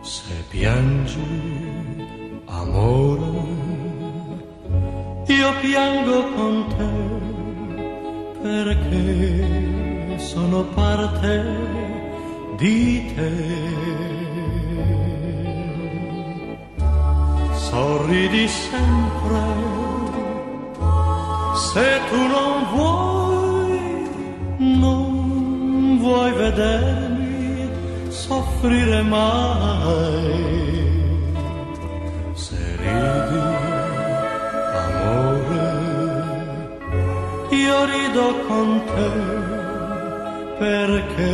Se piangi, amore, io piango con te perché sono parte di te. Sorridi sempre se tu non vuoi, vuoi vedermi soffrire mai. Se ridi, amore, io rido con te perché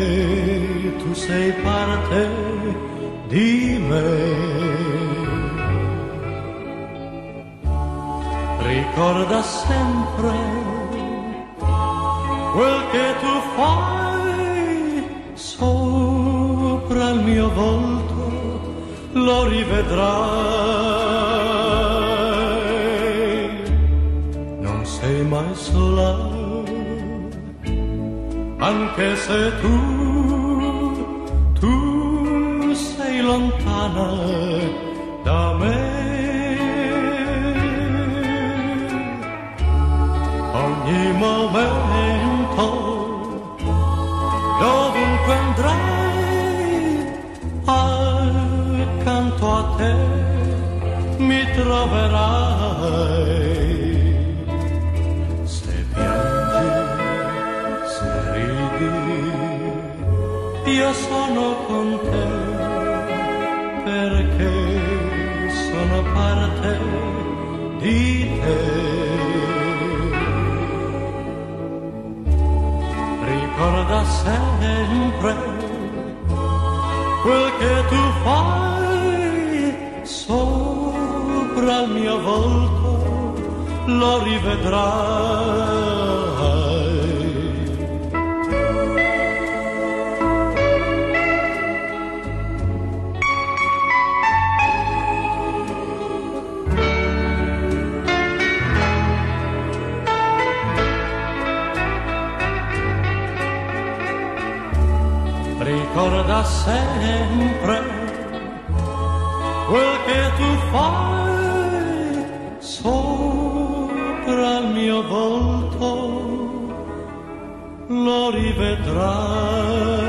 tu sei parte di me. ricorda sempre quel che tu fai il mio volto, lo rivedrai. Non sei mai sola, anche se tu, tu sei lontana da me. ogni momento, dovunque andrai, te mi troverai. Se piangi, se ridi, io sono con te, perché sono parte di te. ricorda sempre sopra il mio volto, lo rivedrai. ricorda sempre sopra il mio volto, lo rivedrai.